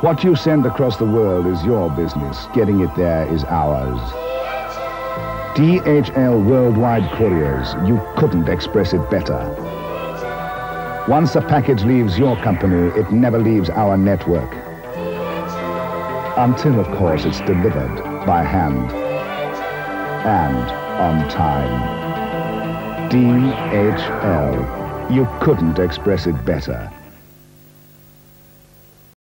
What you send across the world is your business. Getting it there is ours. DHL Worldwide Couriers. You couldn't express it better. Once a package leaves your company, it never leaves our network. Until, of course, it's delivered by hand and on time. DHL. You couldn't express it better.